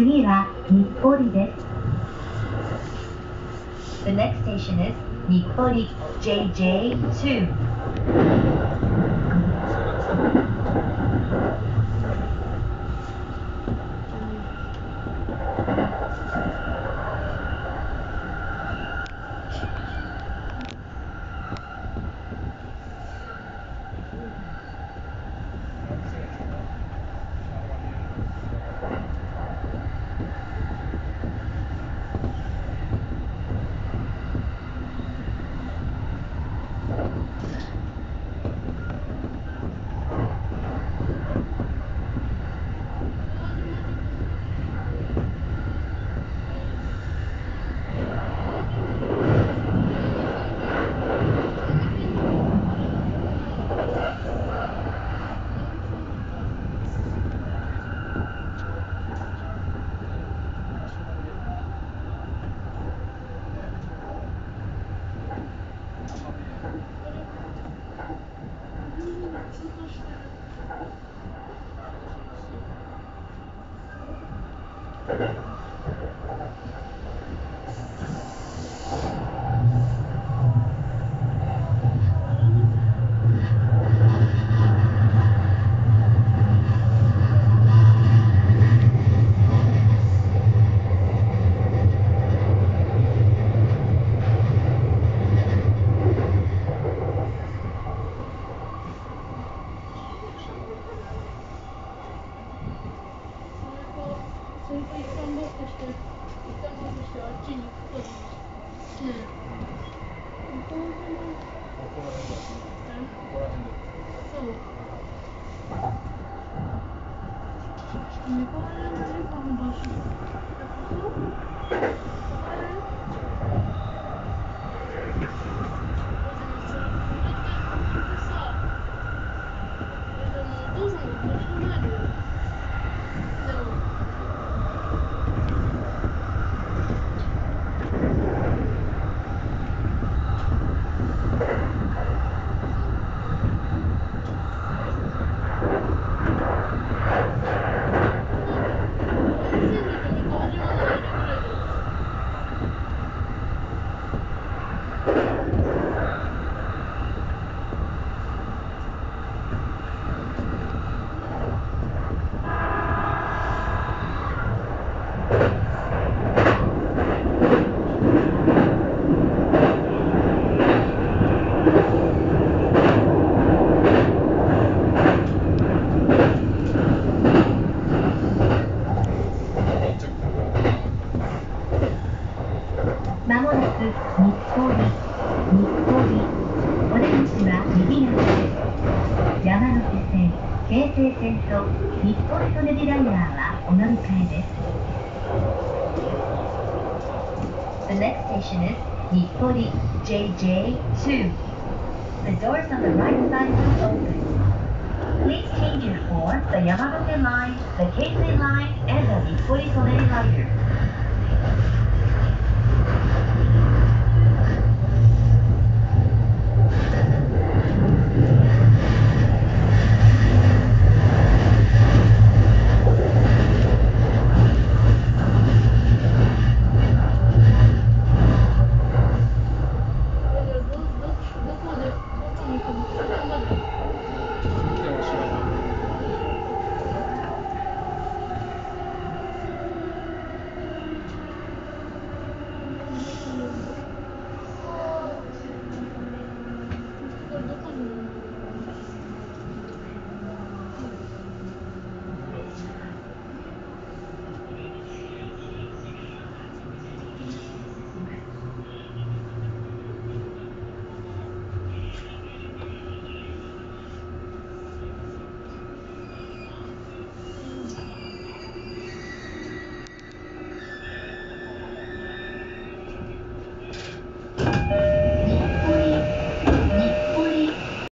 次は日暮里です。The next station is 日暮里 JJ2. İstanbul kuşu. İstanbul kuşu. Çin'i kuşu. く日暮里日暮里お出口は右側です山手線京成線と日暮里舎人ライナーはお乗り換えです The next station is Nippori JJ2. The doors on the right side will open. Please change it for the Yamanote line, the Keisei line, and the Nippori Soneri liner.